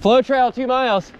Flow trail, two miles.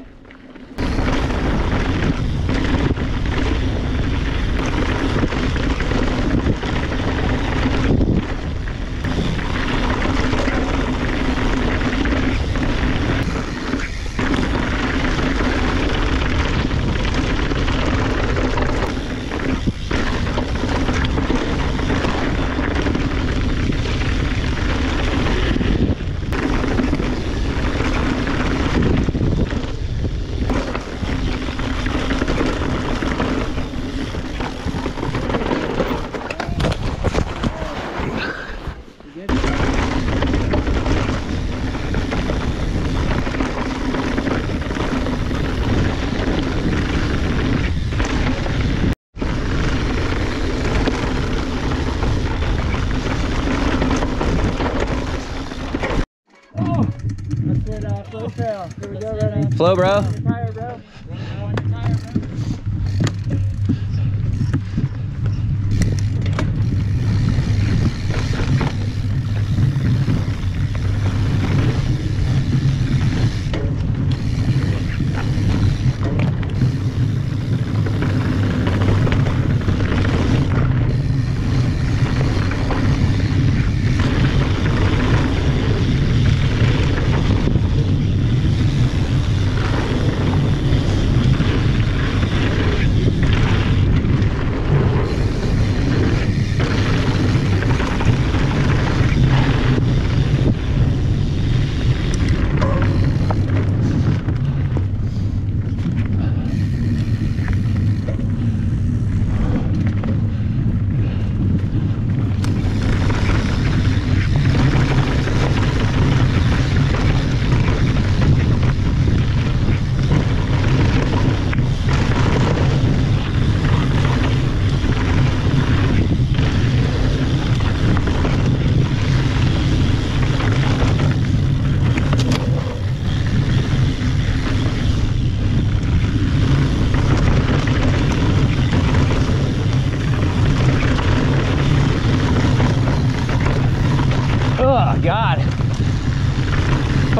Tire, bro.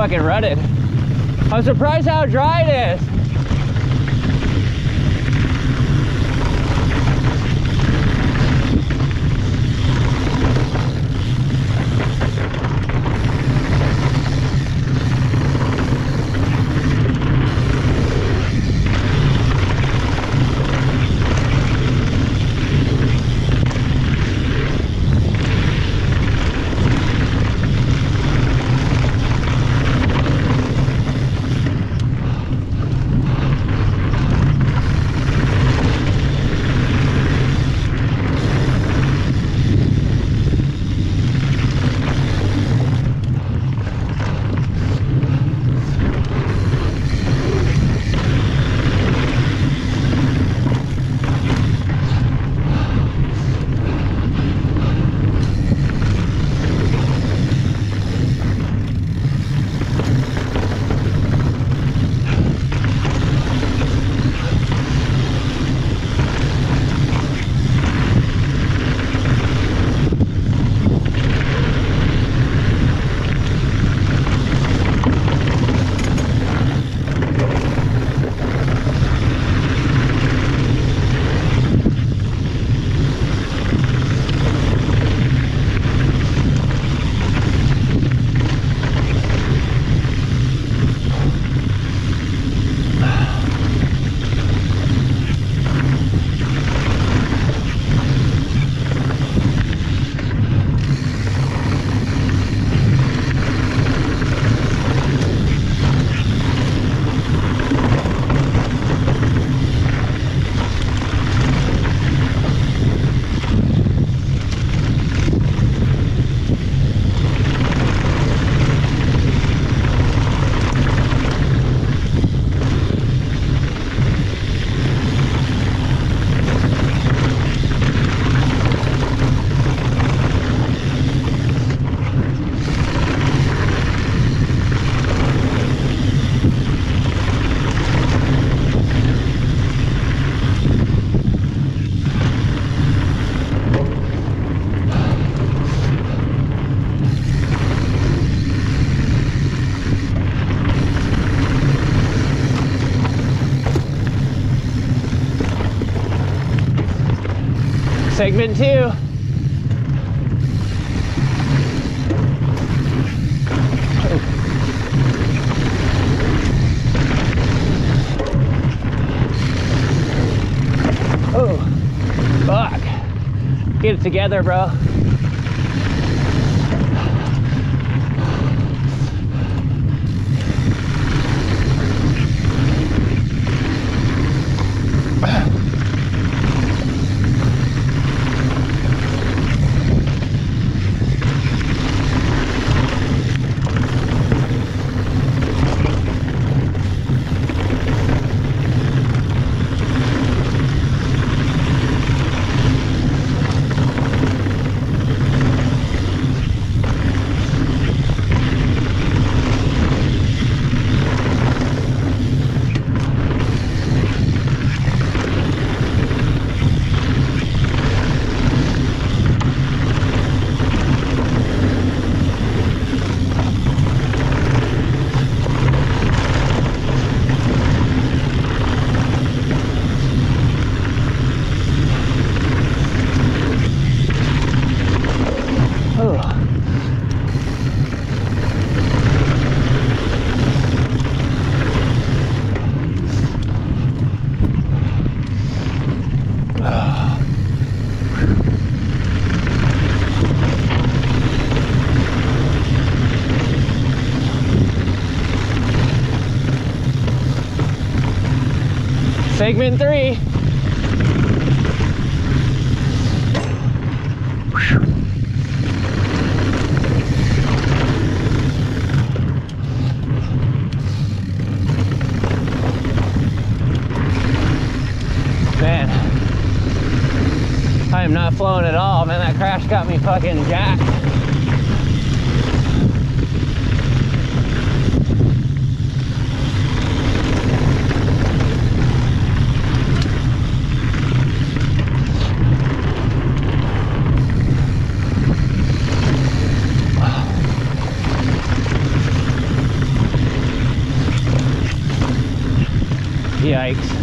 Fucking rutted. I'm surprised how dry it is. Segment two. Oh, fuck. Get it together, bro. Segment three. Man, I am not flowing at all, man. That crash got me fucking jacked. Yikes.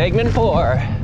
Segment four.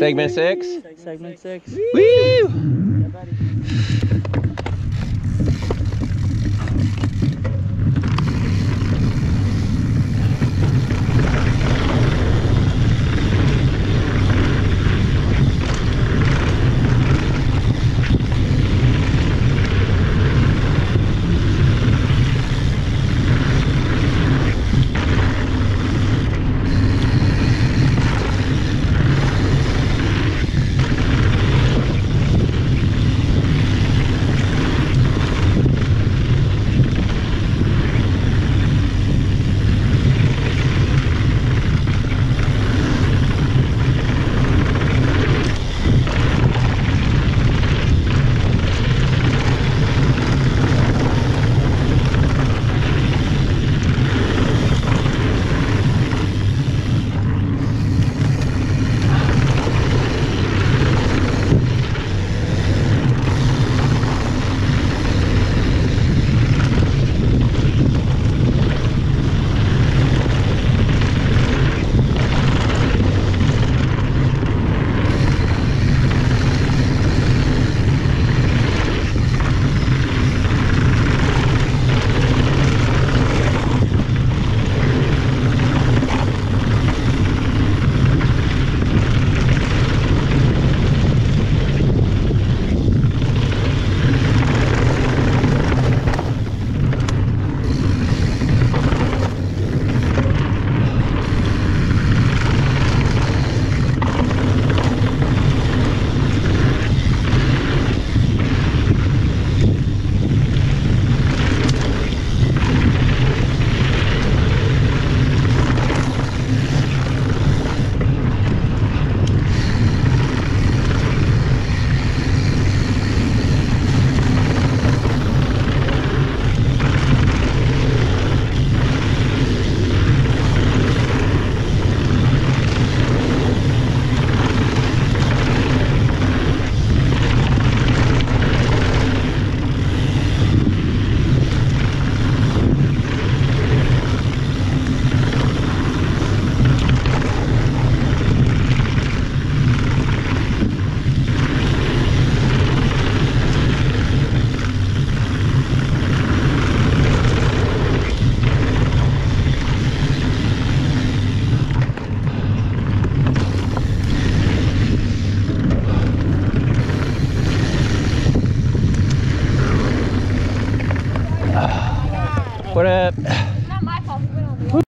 Segment six. Segment six. Woo!